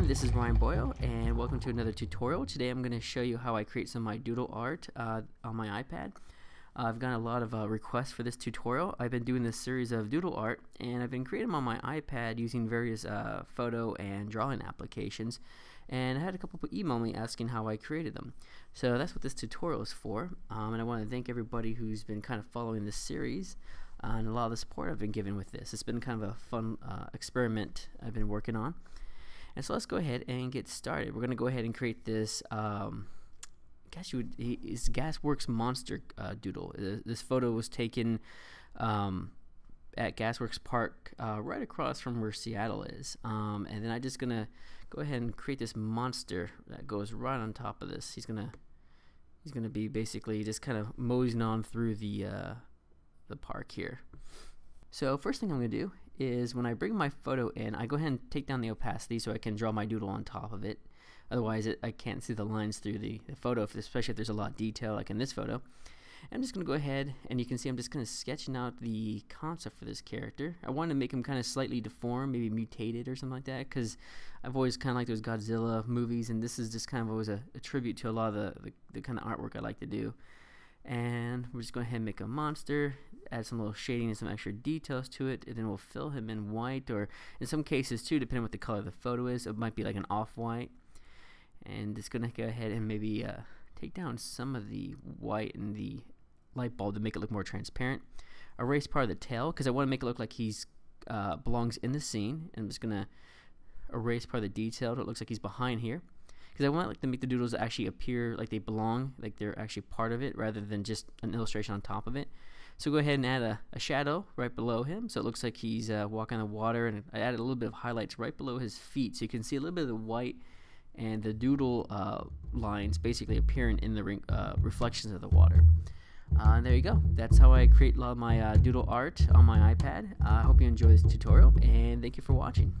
everyone, this is Ryan Boyle and welcome to another tutorial. Today I'm going to show you how I create some of my doodle art uh, on my iPad. Uh, I've gotten a lot of uh, requests for this tutorial. I've been doing this series of doodle art and I've been creating them on my iPad using various uh, photo and drawing applications and I had a couple people email me asking how I created them. So that's what this tutorial is for um, and I want to thank everybody who's been kind of following this series uh, and a lot of the support I've been given with this. It's been kind of a fun uh, experiment I've been working on. And so let's go ahead and get started. We're going to go ahead and create this, um, I guess you would, it's Gasworks Monster uh, Doodle. Uh, this photo was taken um, at Gasworks Park uh, right across from where Seattle is. Um, and then I'm just going to go ahead and create this monster that goes right on top of this. He's going to he's to be basically just kind of moseying on through the, uh, the park here. So first thing I'm going to do is when I bring my photo in, I go ahead and take down the opacity so I can draw my doodle on top of it. Otherwise, it, I can't see the lines through the, the photo, especially if there's a lot of detail like in this photo. I'm just going to go ahead and you can see I'm just kind of sketching out the concept for this character. I want to make him kind of slightly deformed, maybe mutated or something like that because I've always kind of liked those Godzilla movies and this is just kind of always a, a tribute to a lot of the, the, the kind of artwork I like to do and we're just going ahead and make a monster add some little shading and some extra details to it and then we'll fill him in white or in some cases too depending on what the color of the photo is it might be like an off-white. And it's gonna go ahead and maybe uh, take down some of the white and the light bulb to make it look more transparent. Erase part of the tail because I want to make it look like he's uh, belongs in the scene and I'm just gonna erase part of the detail so it looks like he's behind here. Because I want like to make the doodles actually appear like they belong, like they're actually part of it, rather than just an illustration on top of it. So go ahead and add a, a shadow right below him, so it looks like he's uh, walking on the water, and I added a little bit of highlights right below his feet, so you can see a little bit of the white and the doodle uh, lines basically appearing in the uh, reflections of the water. Uh, and there you go. That's how I create a lot of my uh, doodle art on my iPad. I hope you enjoy this tutorial, and thank you for watching.